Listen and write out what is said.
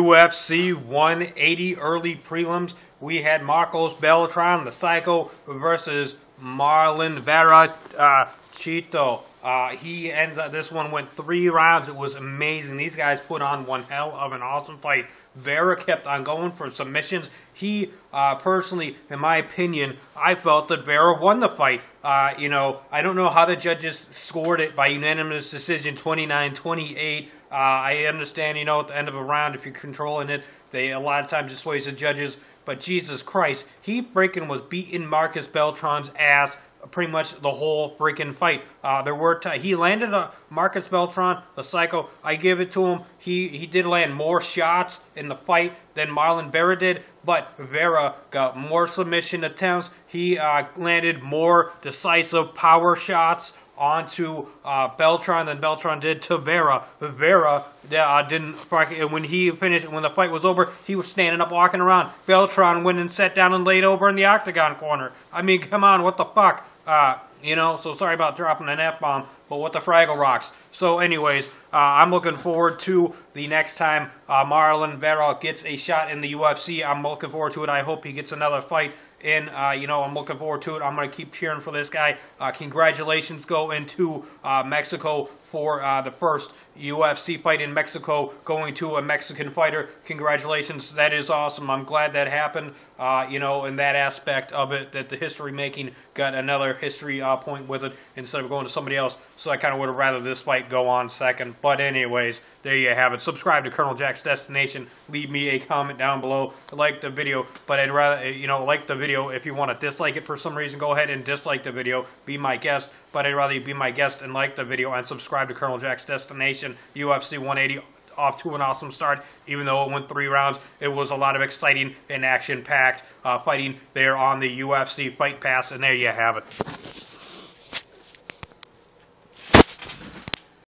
UFC 180 early prelims. We had Marcos Beltran, the Psycho, versus Marlon Vera uh, Chito. Uh, he ends up, this one went three rounds. It was amazing. These guys put on one hell of an awesome fight. Vera kept on going for submissions. He, uh, personally, in my opinion, I felt that Vera won the fight. Uh, you know, I don't know how the judges scored it by unanimous decision 29 28. Uh, I understand, you know, at the end of a round, if you're controlling it, they a lot of times it sways the judges. But Jesus Christ, he freaking was beating Marcus Beltran's ass pretty much the whole freaking fight. Uh, there were he landed a Marcus Beltran, the psycho. I give it to him. He he did land more shots in the fight than Marlon Vera did, but Vera got more submission attempts. He uh, landed more decisive power shots onto uh, Beltran than Beltran did to Vera. Vera uh, didn't. When he finished, when the fight was over, he was standing up, walking around. Beltran went and sat down and laid over in the octagon corner. I mean, come on, what the fuck? Uh, you know, so sorry about dropping an F-bomb, but what the Fraggle Rocks. So anyways, uh, I'm looking forward to the next time uh, Marlon Vera gets a shot in the UFC. I'm looking forward to it. I hope he gets another fight in. Uh, you know, I'm looking forward to it. I'm going to keep cheering for this guy. Uh, congratulations go into uh, Mexico for uh, the first UFC fight in Mexico, going to a Mexican fighter. Congratulations. That is awesome. I'm glad that happened, uh, you know, in that aspect of it, that the history making got another history uh, point with it instead of going to somebody else. So I kind of would have rather this fight go on second. But anyways, there you have it. Subscribe to Colonel Jack's Destination. Leave me a comment down below. Like the video, but I'd rather, you know, like the video. If you want to dislike it for some reason, go ahead and dislike the video. Be my guest. But I'd rather you be my guest and like the video and subscribe to Colonel Jack's Destination UFC 180 off to an awesome start. Even though it went three rounds, it was a lot of exciting and action-packed uh, fighting there on the UFC Fight Pass, and there you have it.